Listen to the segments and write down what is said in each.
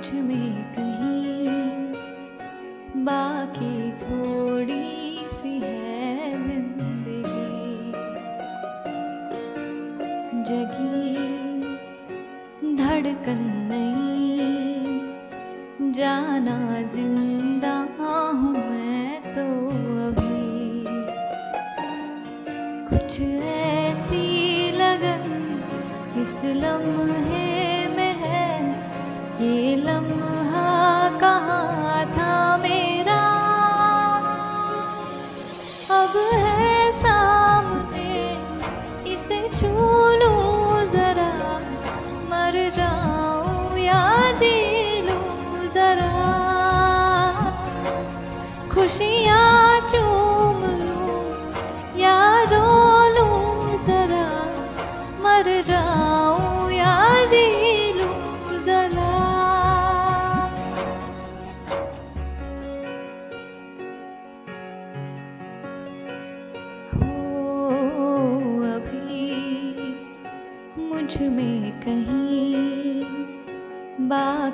मुझमें कहीं बाकी थोड़ी सी है ज़िंदगी। जगी धड़कन नहीं जाना ज़िंदा लम्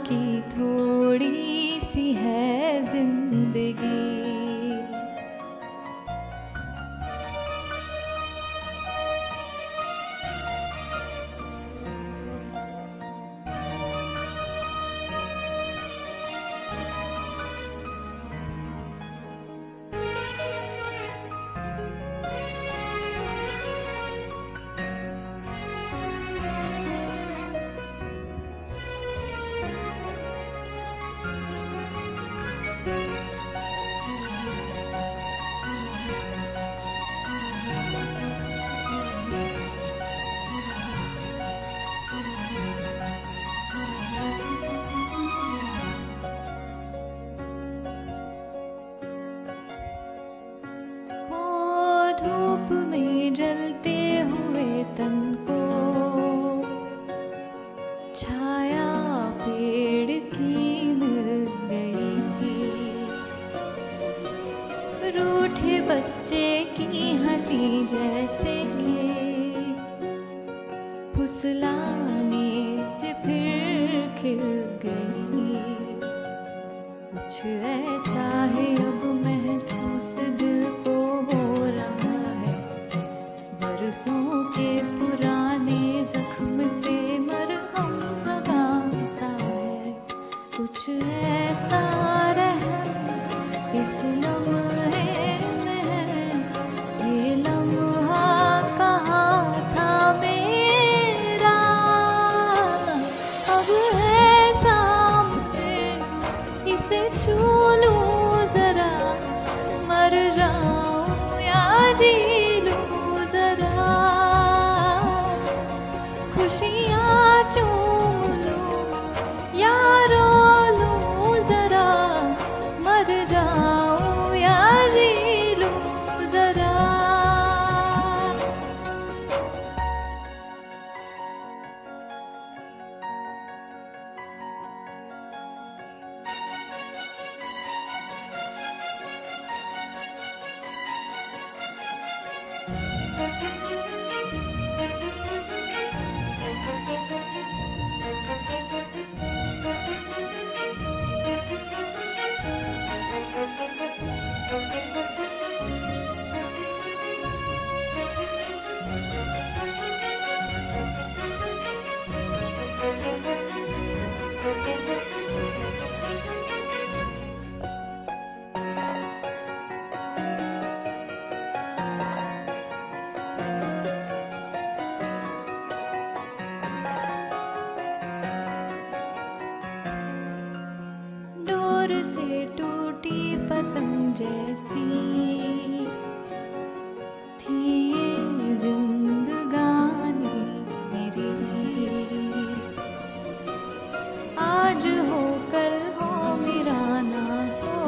बाकी थोड़ी सी है ज़िंदगी। जैसे फुसलाने से फिर खिल गई। कुछ ऐसा है अब महसूस दिल को हो रहा है। बरसों के पुराने जख्म पे मरहम लगा सा है। कुछ ऐसा डोर से टूटी पतंग जैसी। थी ये जिंदगानी मेरी। आज हो, कल हो, मेरा ना हो।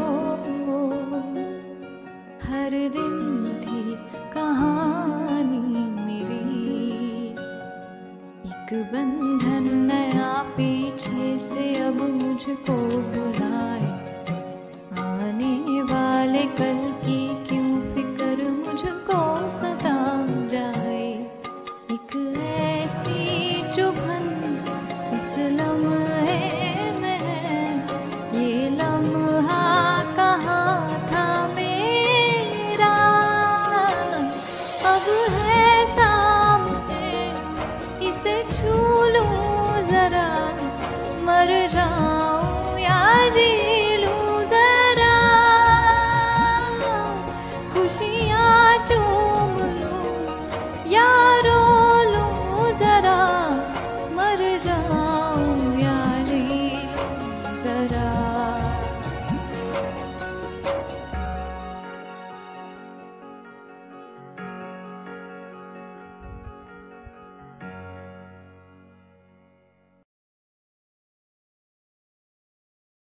हर दिन थी कहानी मेरी। एक बंधन पीछे से अब मुझको बुलाए। आने वाले कल की